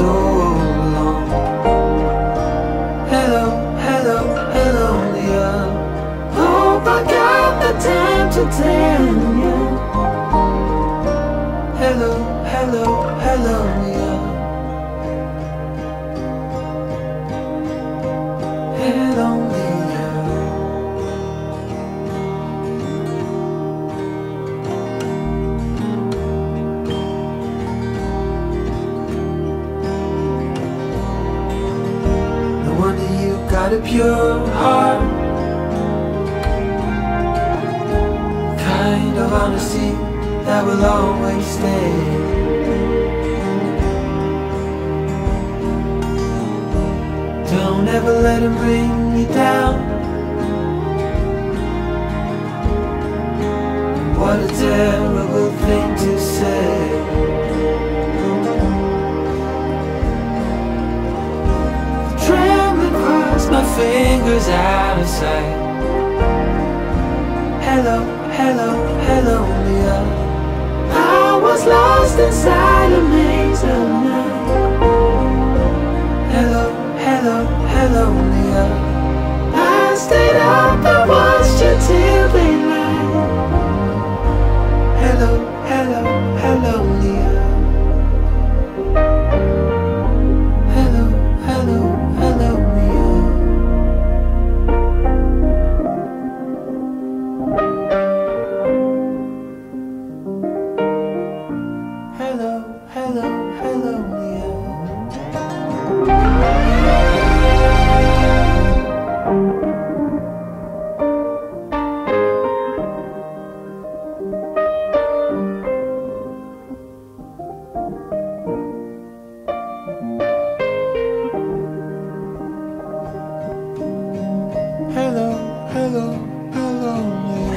so long. Hello, hello, hello, yeah Hope I got the time to tell you. Hello, hello, hello, yeah got a pure heart. Kind of honesty that will always stay. Don't ever let him bring you down. My fingers out of sight. Hello, hello, hello, Leah. I was lost inside a maze of hello, hello.